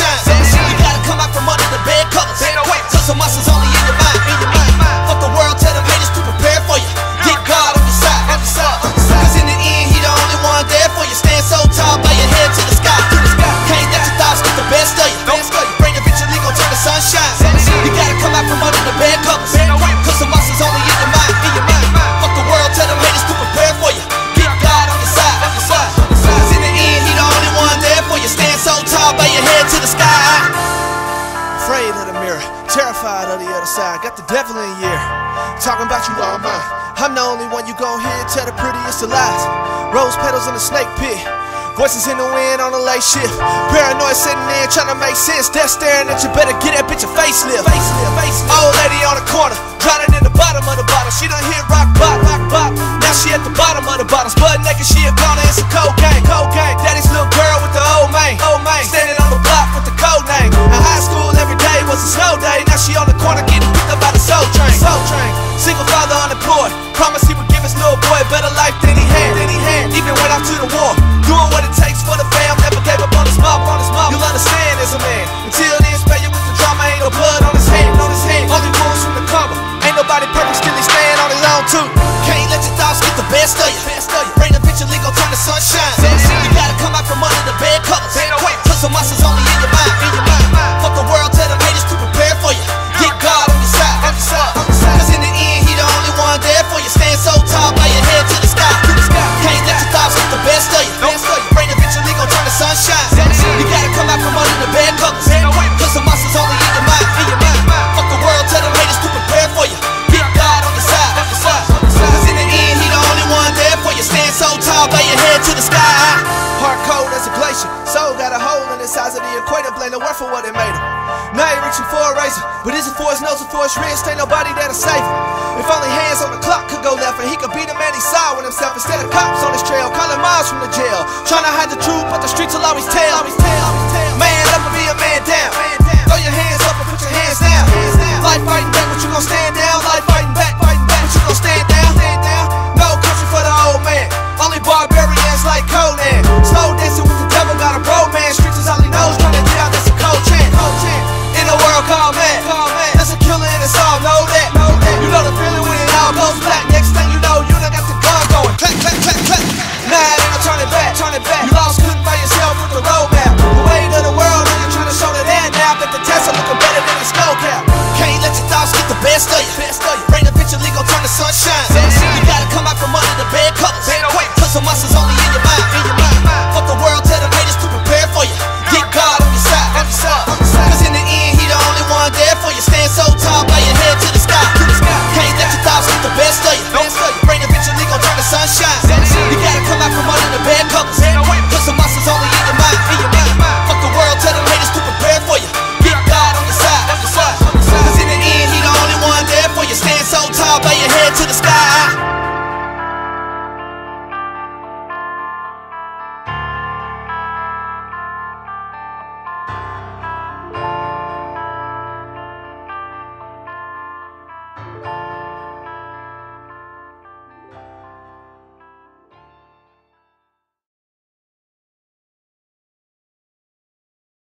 shine. Side. Got the devil in here. talking about you all mine. I'm the only one you gon' hear tell the prettiest of lies. Rose petals in the snake pit. Voices in the wind on the late shift. Paranoid sitting there trying to make sense. Death staring at you. Better get that bitch a facelift. facelift, facelift. Old lady on the corner, drowning in the bottom of the bottle. She done hit rock bottom, rock bottom. Now she at the bottom of the bottles. Butt naked, she a goner in some cocaine. Cocaine. Daddy's little girl with the old man. Better life than he had. Than he had. Even went out to the war. Doing what it takes for the fam. Never gave up on his mom. On his mom. You'll understand as a man. Until then, spare you with the drama. Ain't no blood on his hand. On his hand. Only wounds from the cover. Ain't nobody perfect. Still he stand on his own too. Can't let your thoughts get the best of you. of the equator, blame the world for what it made him. Now he reaching for a razor, but this is for his nose and for his wrist, ain't nobody there to save him. If only hands on the clock could go left, and he could be the man he saw with himself instead of cops on his trail, calling miles from the jail, trying to hide the truth, but the streets will always tell. Always tell, always tell. Man up and be a man down. down. Throw your hands up and put your hands down. Down. Life fighting back, but you gon' stand down. Life fighting back, fighting back, but you gon' stand down. Stand down. No country for the old man. Only barbarians like.